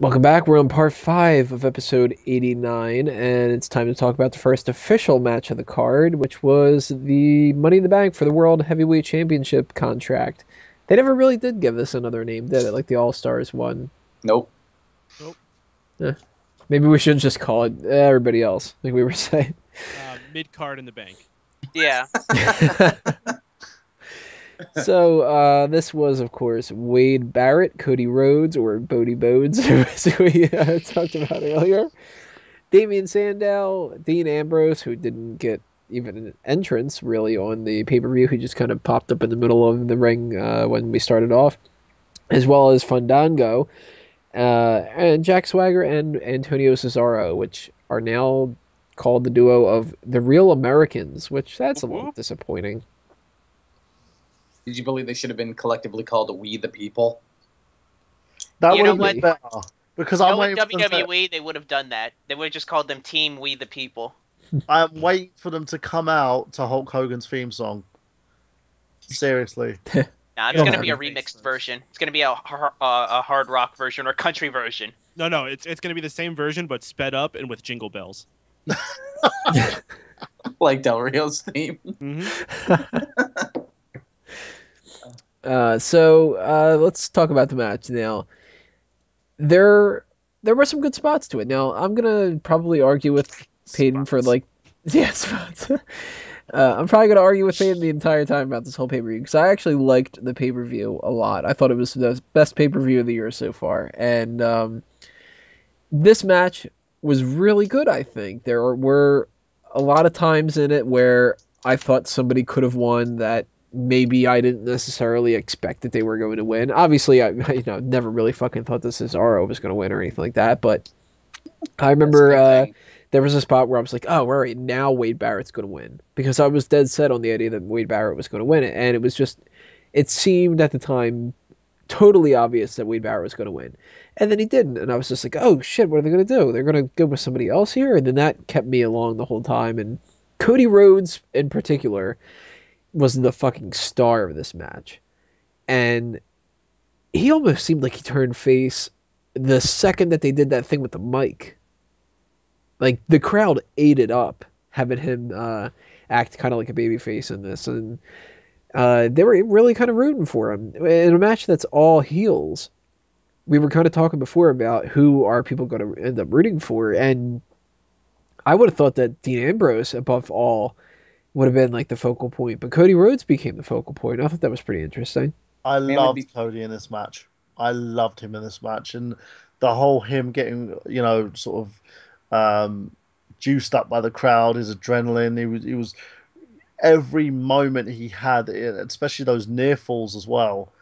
Welcome back. We're on part five of episode 89, and it's time to talk about the first official match of the card, which was the Money in the Bank for the World Heavyweight Championship contract. They never really did give this another name, did it? Like the All Stars one. Nope. Nope. Maybe we should just call it everybody else, like we were saying. Uh, Mid card in the bank. Yeah. so uh, this was, of course, Wade Barrett, Cody Rhodes, or Bodie Bodes, as we uh, talked about earlier. Damien Sandow, Dean Ambrose, who didn't get even an entrance really on the pay per view, who just kind of popped up in the middle of the ring uh, when we started off, as well as Fandango, uh, and Jack Swagger and Antonio Cesaro, which are now called the duo of the Real Americans, which that's a little disappointing. Did you believe they should have been collectively called "We the People"? That You would know have been better because You I'm know, in waiting. For to, WWE, they would have done that. They would have just called them Team We the People. I'm waiting for them to come out to Hulk Hogan's theme song. Seriously, Nah, it's gonna be a remixed version. It's gonna be a, har- uh, a hard rock version or country version. No, no, it's it's gonna be the same version but sped up and with jingle bells. Like Del Rio's theme. hmm Uh, so uh, let's talk about the match now. There, there were some good spots to it. Now I'm gonna probably argue with Peyton for like, yeah, spots. uh, I'm probably gonna argue with Peyton the entire time about this whole pay per view because I actually liked the pay per view a lot. I thought it was the best pay per view of the year so far, and um, this match was really good. I think there were a lot of times in it where I thought somebody could have won that maybe I didn't necessarily expect that they were going to win. Obviously, I you know never really fucking thought that Cesaro was going to win or anything like that. But I remember uh, there was a spot where I was like, oh, all right, now Wade Barrett's going to win because I was dead set on the idea that Wade Barrett was going to win it, and it was just it seemed at the time totally obvious that Wade Barrett was going to win. And then he didn't, and I was just like, "Oh shit, what are they going to do? They're going to go with somebody else here." And then that kept me along the whole time. And Cody Rhodes, in particular, was the fucking star of this match, and he almost seemed like he turned face the second that they did that thing with the mic. Like the crowd ate it up, having him uh, act kind of like a babyface in this, and uh, they were really kind of rooting for him in a match that's all heels. We were kind of talking before about who are people going to end up rooting for, and I would have thought that Dean Ambrose, above all, would have been like the focal point, but Cody Rhodes became the focal point. I thought that was pretty interesting. I Mainly loved be- Cody in this match. I loved him in this match, and the whole him getting you know sort of um, juiced up by the crowd, his adrenaline. He was he was every moment he had, especially those near falls as well.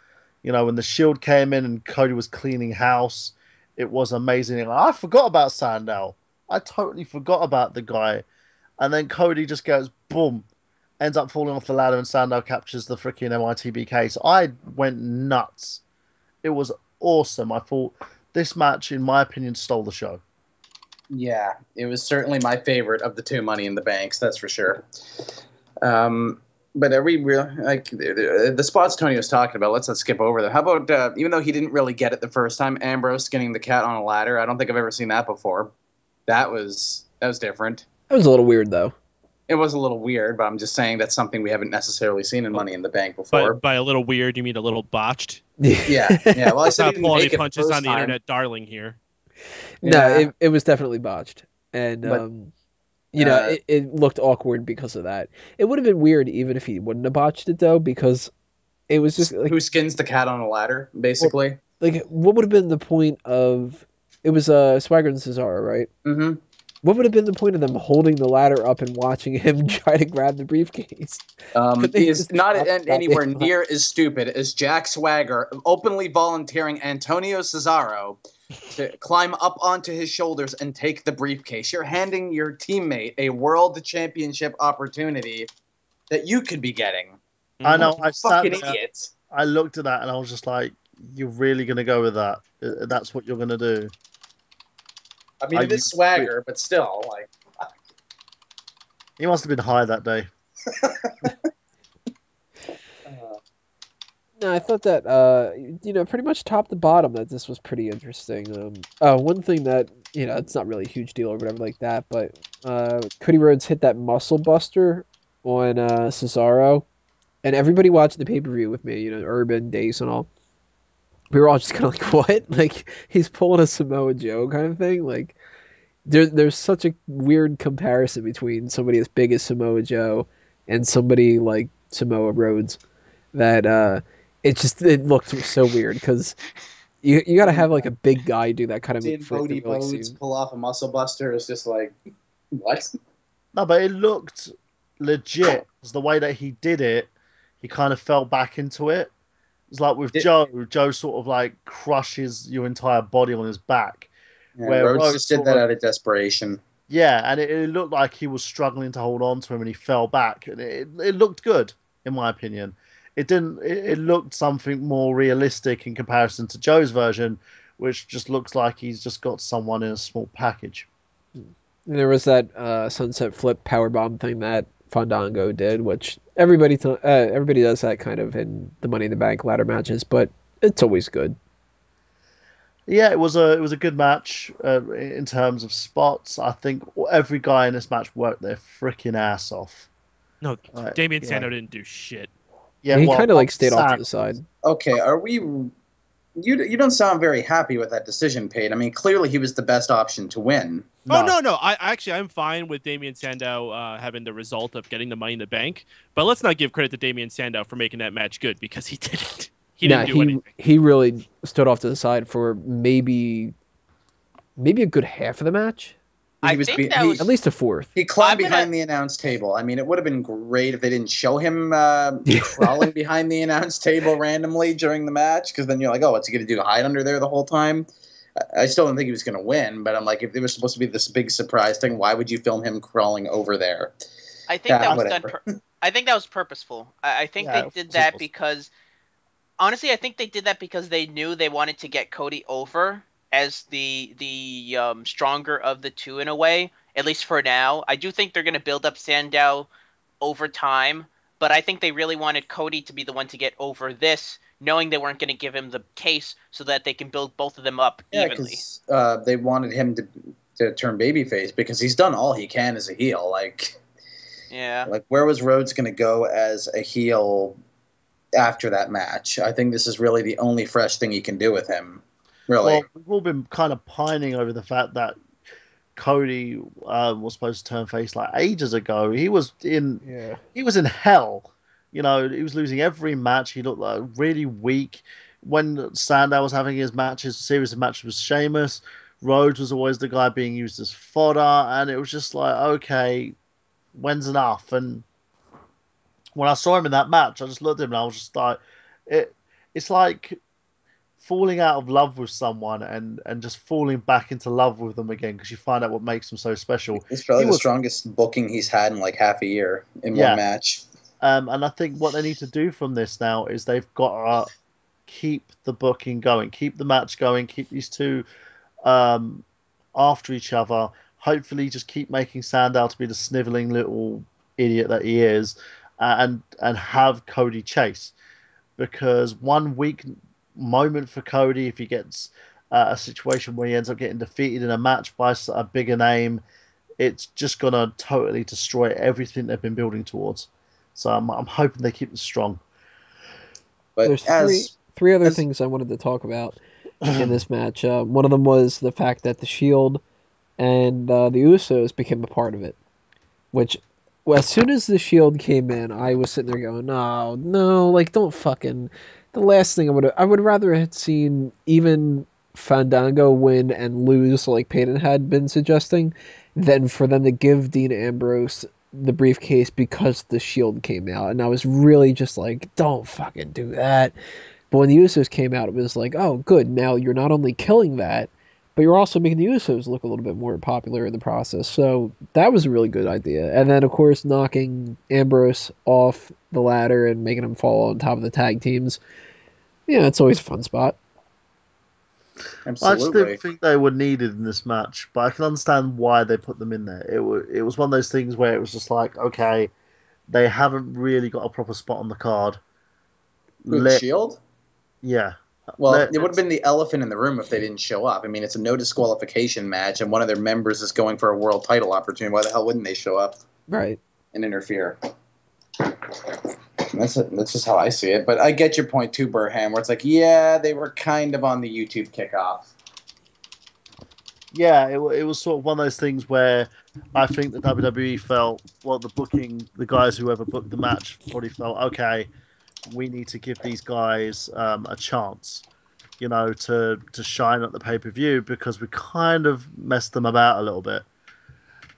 You know when the Shield came in and Cody was cleaning house, it was amazing. I forgot about Sandow. I totally forgot about the guy, and then Cody just goes boom, ends up falling off the ladder, and Sandow captures the freaking MITB case. I went nuts. It was awesome. I thought this match, in my opinion, stole the show. Yeah, it was certainly my favorite of the two Money in the Banks. That's for sure. Um, but are we real like the, spots Tony was talking about? Let's not skip over them. How about uh, even though he didn't really get it the first time, Ambrose skinning the cat on a ladder? I don't think I've ever seen that before. That was that was different. That was a little weird though. It was a little weird, but I'm just saying that's something we haven't necessarily seen in Money in the Bank By, before. by a little weird, you mean a little botched? yeah, yeah. Well, I It's said he not quality make it the punches on the time. internet, darling. Here, No, Yeah. it, it was definitely botched, and But, um, you know, uh, it, it looked awkward because of that. It would have been weird even if he wouldn't have botched it though, because it was just like, Who skins the cat on a ladder, basically? like what would have been the point of it was uh Swagger and Cesaro, right? hmm What would have been the point of them holding the ladder up and watching him try to grab the briefcase? Um, he is not an- anywhere thing. near as stupid as Jack Swagger openly volunteering Antonio Cesaro to climb up onto his shoulders and take the briefcase. You're handing your teammate a world championship opportunity that you could be getting. I know. I sat Fucking there. I looked at that and I was just like, "You're really gonna go with that? Uh, That's what you're gonna do?" I mean, Are it is you- swagger, but still, like, He must have been high that day. uh, No, I thought that uh, you know, pretty much top to bottom that this was pretty interesting. Um, uh, one thing that you know, it's not really a huge deal or whatever like that, but uh, Cody Rhodes hit that muscle buster on uh, Cesaro, and everybody watching the pay per view with me, you know, Urban, Dace, and all. We were all just kind of like, "What? Like he's pulling a Samoa Joe kind of thing?" Like there, there's such a weird comparison between somebody as big as Samoa Joe and somebody like Samoa Rhodes that uh, it just it looked so weird because you you got to have like a big guy do that kind of Did for it to Cody really Rhodes seem- pull off a muscle buster? It's just like, what? No, but it looked legit. 'cause the way that he did it, he kind of fell back into it. It's like with Did- Joe, Joe sort of like crushes your entire body on his back. Yeah, Where Rhodes Rhodes just did that of- out of desperation. Yeah, and it, it looked like he was struggling to hold on to him, and he fell back. And it, it looked good, in my opinion. It didn't. It, it looked something more realistic in comparison to Joe's version, which just looks like he's just got someone in a small package. There was that uh, sunset flip power bomb thing that Fandango did, which everybody t- uh, everybody does that kind of in the Money in the Bank ladder matches, but it's always good. Yeah, it was a it was a good match uh, in terms of spots. I think every guy in this match worked their freaking ass off. No, Uh, Damien yeah. Sandow didn't do shit. Yeah, he well, kind of like stayed off to the side. Okay, are we? You you don't sound very happy with that decision, Pate. I mean, clearly he was the best option to win. Oh no, no. I actually I'm fine with Damien Sandow uh, having the result of getting the Money in the Bank, but let's not give credit to Damien Sandow for making that match good because he didn't. He didn't do he anything. he really stood off to the side for maybe maybe a good half of the match, I He was think be- that he- was at least a fourth. He climbed I'm gonna- behind the announce table. I mean, it would have been great if they didn't show him uh, crawling behind the announce table randomly during the match, because then you're like, oh, what's he going to do? Hide under there the whole time? I- I still don't think he was going to win, but I'm like, if it was supposed to be this big surprise thing, why would you film him crawling over there? I think Yeah, that was whatever. done. Per- I think that was purposeful. I, I think Yeah, they did that because, honestly, I think they did that because they knew they wanted to get Cody over as the the um, stronger of the two in a way. At least for now, I do think they're going to build up Sandow over time, but I think they really wanted Cody to be the one to get over this, knowing they weren't going to give him the case so that they can build both of them up Yeah, evenly. uh, they wanted him to to turn babyface because he's done all he can as a heel. Like, Yeah. like where was Rhodes going to go as a heel after that match? I think this is really the only fresh thing he can do with him. Really. Well, we've all been kind of pining over the fact that Cody uh, was supposed to turn face like ages ago. He was in Yeah. he was in hell. You know, he was losing every match. He looked like really weak. When Sandow was having his matches, series of matches with Sheamus, Rhodes was always the guy being used as fodder, and it was just like, okay, when's enough? And when I saw him in that match, I just looked at him and I was just like, it. It's like falling out of love with someone and and just falling back into love with them again because you find out what makes them so special. It's probably He the was- strongest booking he's had in like half a year in Yeah. one match. Um, and I think what they need to do from this now is they've got to keep the booking going, keep the match going, keep these two um, after each other. Hopefully, just keep making Sandow to be the sniveling little idiot that he is, and and have Cody chase because one weak moment for Cody if he gets uh, a situation where he ends up getting defeated in a match by a bigger name, it's just gonna totally destroy everything they've been building towards. So I'm, I'm hoping they keep it strong. But There's as three three other as- things I wanted to talk about in this match. Uh, one of them was the fact that the Shield and uh, the Usos became a part of it, which. Well, as soon as the Shield came in, I was sitting there going, "No, no, like don't fucking." The last thing I would I would rather have seen even Fandango win and lose, like Peyton had been suggesting, than for them to give Dean Ambrose the briefcase because the Shield came out. And I was really just like, "Don't fucking do that." But when the Usos came out, it was like, oh, good. Now you're not only killing that, but you're also making the Usos look a little bit more popular in the process. So that was a really good idea. And then, of course, knocking Ambrose off the ladder and making him fall on top of the tag teams. Yeah, it's always a fun spot. I just absolutely, didn't think they were needed in this match, but I can understand why they put them in there. It was it was one of those things where it was just like, okay, they haven't really got a proper spot on the card. Who, the. Shield? Yeah, Well, Let- it would have been the elephant in the room if they didn't show up. I mean, it's a no disqualification match, and one of their members is going for a world title opportunity. Why the hell wouldn't they show up Right. and interfere? That's it. That's just how I see it. But I get your point too, Burhan, where it's like, yeah, they were kind of on the YouTube kickoff. yeah. It, it was sort of one of those things where I think the WWE felt, well, the booking, the guys whoever booked the match probably felt, okay, we need to give these guys um, a chance, you know, to to shine at the pay per view because we kind of messed them about a little bit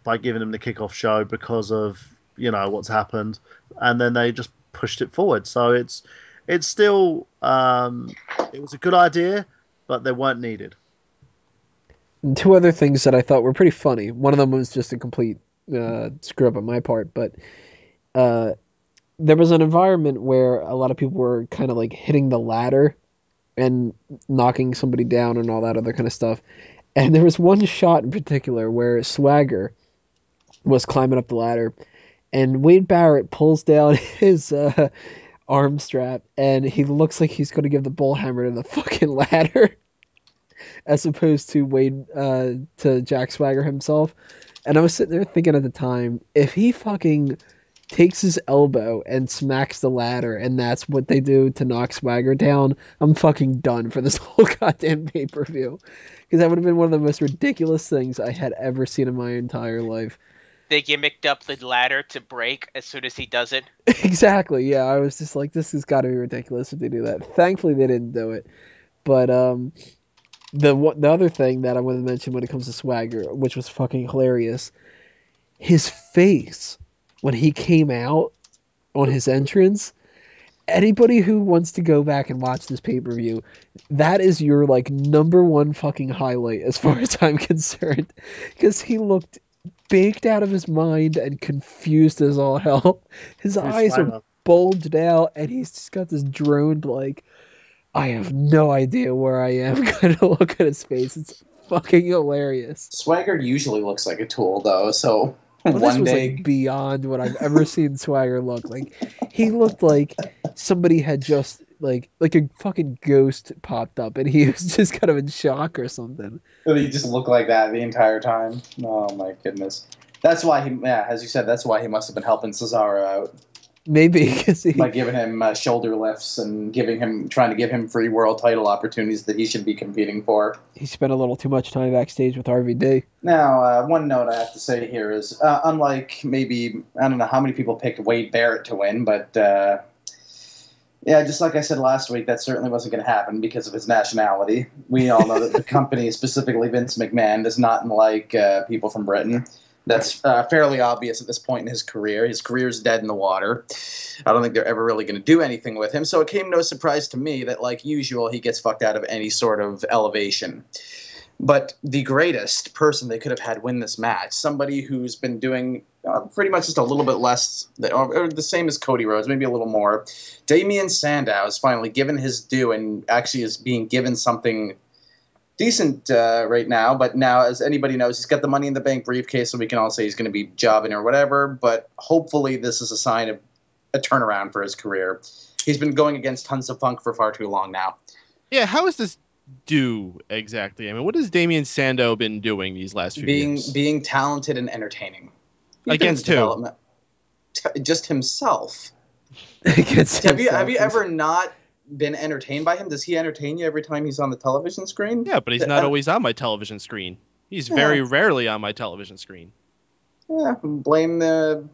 by giving them the kickoff show because of you know what's happened, and then they just pushed it forward. So it's it's still um, it was a good idea, but they weren't needed. And two other things that I thought were pretty funny. One of them was just a complete uh, screw up on my part, but uh, there was an environment where a lot of people were kind of like hitting the ladder and knocking somebody down and all that other kind of stuff. And there was one shot in particular where Swagger was climbing up the ladder, and Wade Barrett pulls down his uh, arm strap, and he looks like he's going to give the bullhammer to the fucking ladder as opposed to Wade uh, to Jack Swagger himself. And I was sitting there thinking at the time, if he fucking takes his elbow and smacks the ladder, and that's what they do to knock Swagger down, I'm fucking done for this whole goddamn pay per view. Because that would have been one of the most ridiculous things I had ever seen in my entire life. They gimmicked up the ladder to break as soon as he does it. exactly. Yeah, I was just like, this has got to be ridiculous if they do that. Thankfully, they didn't do it. But um, the the other thing that I want to mention when it comes to Swagger, which was fucking hilarious, his face when he came out on his entrance. Anybody who wants to go back and watch this pay per view, that is your like number one fucking highlight as far as I'm concerned, because he looked baked out of his mind and confused as all hell. His eyes are slimer. bulged out, and he's just got this droned like, I have no idea where I am kind of look at his face. It's fucking hilarious. Swagger usually looks like a tool, though, so Well, this one was day. like beyond what I've ever seen Swagger look like. He looked like somebody had just like like a fucking ghost popped up, and he was just kind of in shock or something. Did he just looked like that the entire time? Oh my goodness. That's why he, yeah, as you said, that's why he must have been helping Cesaro out Maybe because he by giving him uh, shoulder lifts and giving him, trying to give him free world title opportunities that he should be competing for. he spent a little too much time backstage with RVD. Now, uh, one note I have to say here is, uh, unlike maybe I don't know how many people picked Wade Barrett to win, but uh, yeah, just like I said last week, that certainly wasn't going to happen because of his nationality. We all know that the company, specifically Vince McMahon, does not like uh, people from Britain. That's uh, fairly obvious at this point in his career. His career's dead in the water. I don't think they're ever really going to do anything with him. So it came no surprise to me that, like usual, he gets fucked out of any sort of elevation. But the greatest person they could have had win this match, somebody who's been doing uh, pretty much just a little bit less, or, the same as Cody Rhodes, maybe a little more. Damien Sandow is finally given his due and actually is being given something decent uh, right now. But now, as anybody knows, he's got the Money in the Bank briefcase, so we can all say he's going to be jobbing or whatever. But hopefully, this is a sign of a turnaround for his career. He's been going against tons of funk for far too long now. Yeah, how is this do exactly? I mean, what has Damien Sandow been doing these last few being years? being talented and entertaining. He's Against in who? T- Just himself. Against Have you himself. have you ever not been entertained by him? Does he entertain you every time he's on the television screen? yeah, but he's Uh, not always on my television screen. He's Yeah. very rarely on my television screen. Yeah, blame the.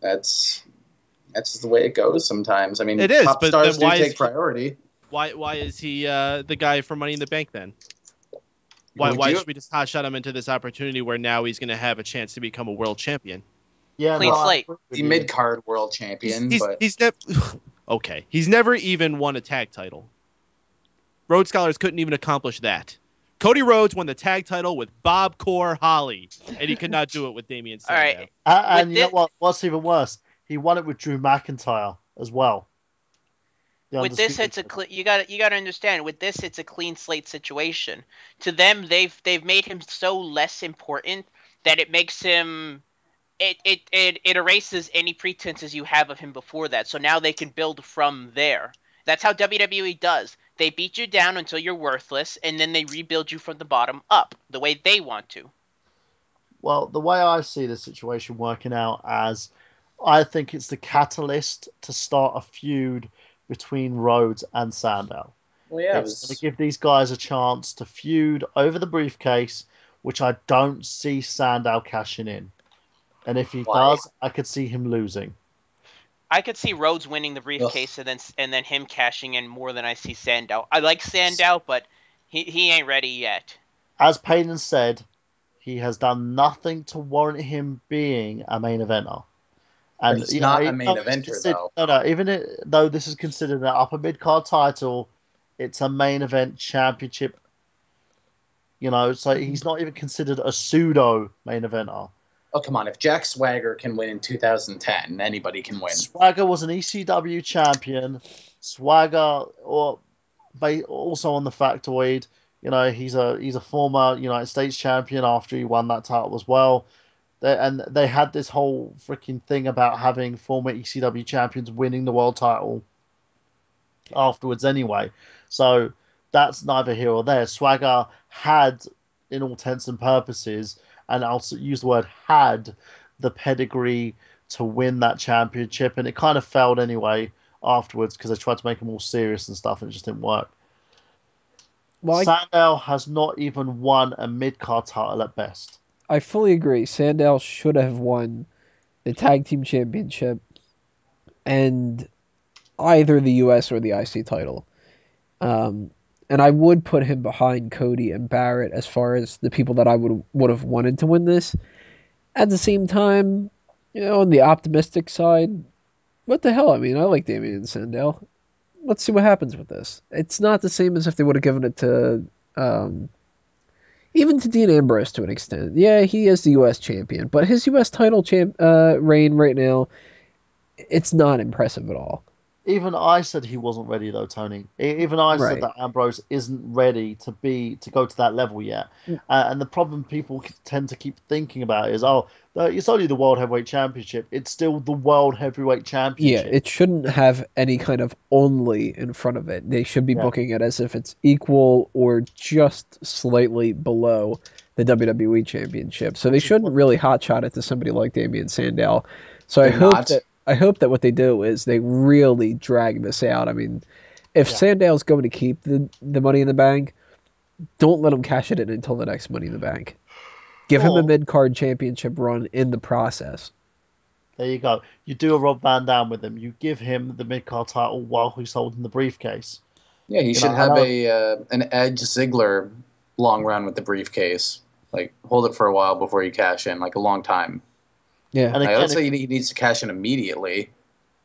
That's that's the way it goes sometimes. I mean, It is, but stars why is take he- priority. Why why is he uh, the guy for Money in the Bank then? Why Would why you- should we just hot shot him into this opportunity where now he's going to have a chance to become a world champion? Yeah, Clean no, slate. agree the mid card world champion? he's but he's never okay. He's never even won a tag title. Rhodes Scholars couldn't even accomplish that. Cody Rhodes won the tag title with Bob Core Holly, and he could not do it with Damien All Sandow. right. Uh, and With you know what? What's even worse? He won it with Drew McIntyre as well. The with this it's a Champion. cle you got you got to understand with this it's a clean slate situation to them they've they've made him so less important that it makes him it, it it it erases any pretenses you have of him before that. So now they can build from there. That's how WWE does. They beat you down until you're worthless, and then they rebuild you from the bottom up, the way they want to. Well, the way I see the situation working out as I think it's the catalyst to start a feud between Rhodes and Sandow. Well, yeah, it it's was, going to give these guys a chance to feud over the briefcase, which I don't see Sandow cashing in. And if he Why? does, I could see him losing. I could see Rhodes winning the briefcase and then and then him cashing in more than I see Sandow. I like Sandow, but he, he ain't ready yet. As Payton said, he has done nothing to warrant him being a main eventer. And he's you know, not a main eventer, though. No, no. Even it, though this is considered an upper mid card title, it's a main event championship. You know, so he's not even considered a pseudo main eventer. Oh come on, if Jack Swagger can win in 2010, anybody can win. Swagger was an ECW champion. Swagger, or also on the factoid, you know, he's a he's a former United States champion after he won that title as well. And they had this whole freaking thing about having former ECW champions winning the world title afterwards anyway. So that's neither here or there. Swagger had, in all intents and purposes, and I'll use the word had, the pedigree to win that championship, and it kind of failed anyway afterwards because they tried to make him all serious and stuff, and it just didn't work. Well, I, Sandow has not even won a mid card title at best. I fully agree. Sandow should have won the tag team championship and either the US or the IC title. Um, and I would put him behind Cody and Barrett as far as the people that I would would have wanted to win this. At the same time, you know, on the optimistic side, what the hell? I mean, I like Damien Sandow. Let's see what happens with this. It's not the same as if they would have given it to um, even to Dean Ambrose to an extent. Yeah, he is the U.S. champion, but his U.S. title champ uh, reign right now, it's not impressive at all. Even I said he wasn't ready though, Tony. Even I Right. said that Ambrose isn't ready to be to go to that level yet. Mm. Uh, and the problem people tend to keep thinking about is, oh, it's only the World Heavyweight Championship. It's still the World Heavyweight Championship. Yeah, it shouldn't have any kind of only in front of it. They should be Yeah. booking it as if it's equal or just slightly below the WWE Championship. So they Which is shouldn't what- really hotshot it to somebody like Damien Sandow. So I They're hope not. that I hope that what they do is they really drag this out. I mean, if Yeah. Sandow's going to keep the the Money in the Bank, don't let him cash it in until the next Money in the Bank. Give him a Well- mid card championship run in the process. There you go. You do a Rob Van Dam with him. You give him the mid card title while he's holding the briefcase. Yeah, he You should know, have a uh, an Edge Ziggler long run with the briefcase. Like hold it for a while before you cash in, like a long time. Yeah. And Like, again, let's say he needs to cash in immediately.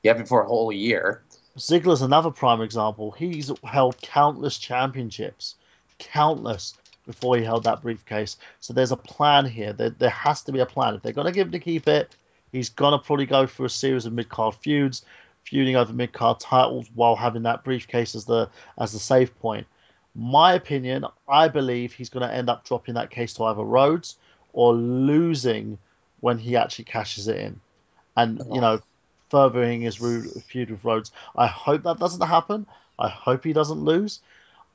You have it for a whole year. Ziggler's another prime example. He's held countless championships, countless, before he held that briefcase. So there's a plan here. There, there has to be a plan. If they're going to give him to keep it, he's going to probably go through a series of mid card feuds, feuding over mid card titles while having that briefcase as the as the save point. My opinion, I believe he's going to end up dropping that case to either Rhodes or losing when he actually cashes it in, and you know, furthering his feud with Rhodes. I hope that doesn't happen. I hope he doesn't lose.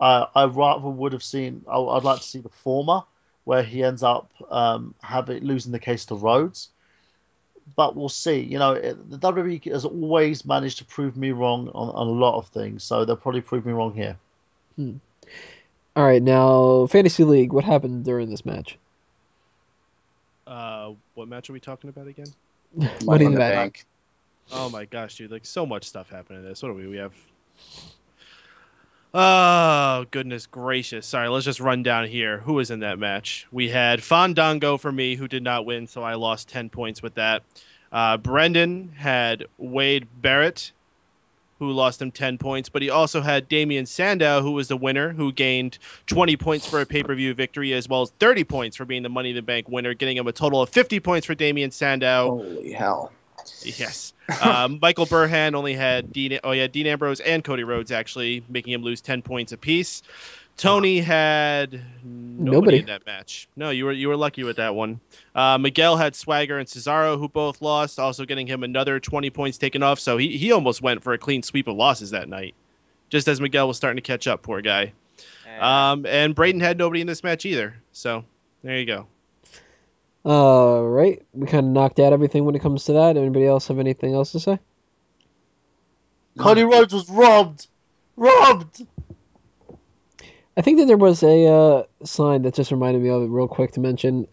Uh, I rather would have seen. I, I'd like to see the former, where he ends up um, having losing the case to Rhodes. But we'll see. You know, it, the WWE has always managed to prove me wrong on, on a lot of things, so they'll probably prove me wrong here. All right, now fantasy league. What happened during this match? Uh, what match are we talking about again? Money in the Bank. Oh my gosh, dude! Like so much stuff happened in this. What do we? We have. Oh goodness gracious! Sorry, let's just run down here. Who was in that match? We had Fandango for me, who did not win, so I lost ten points with that. Uh, Brendan had Wade Barrett, who lost him 10 points, but he also had Damien Sandow, who was the winner, who gained 20 points for a pay per view victory, as well as 30 points for being the Money in the Bank winner, getting him a total of 50 points for Damien Sandow. Holy hell! Yes. Um, Michael Burhan only had Dean. Oh yeah, Dean Ambrose and Cody Rhodes actually making him lose ten points apiece. Tony had nobody, Nobody. in that match. No, you were you were lucky with that one. Uh, Miguel had Swagger and Cesaro, who both lost, also getting him another 20 points taken off. So he, he almost went for a clean sweep of losses that night, just as Miguel was starting to catch up. Poor guy. Um, and Braden had nobody in this match either. So there you go. All right, we kind of knocked out everything when it comes to that. Anybody else have anything else to say? Cody Rhodes was robbed, robbed. I think that there was a uh, sign that just reminded me of it real quick to mention.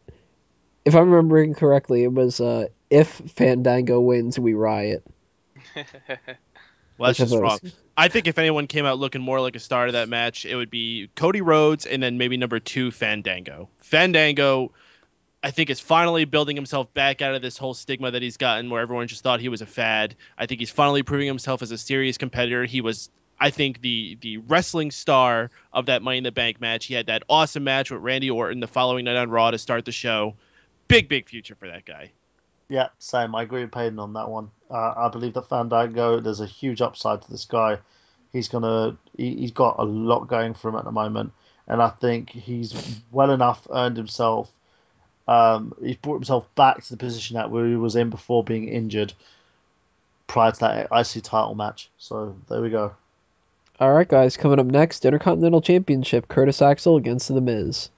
If I'm remembering correctly, it was uh, if Fandango wins, we riot. Well, that's just wrong. I think if anyone came out looking more like a star to that match, it would be Cody Rhodes and then maybe number two, Fandango. Fandango, I think, is finally building himself back out of this whole stigma that he's gotten where everyone just thought he was a fad. I think he's finally proving himself as a serious competitor. He was, I think, the the wrestling star of that Money in the Bank match. He had that awesome match with Randy Orton the following night on Raw to start the show. Big, big future for that guy. Yeah, same. I agree with Payton on that one. Uh, I believe that Fandango, there's a huge upside to this guy. He's gonna, he, he's got a lot going for him at the moment, and I think he's well enough earned himself. Um, he's brought himself back to the position that he was in before being injured, prior to that IC title match. So there we go. All right, guys, coming up next, Intercontinental Championship, Curtis Axel against The Miz.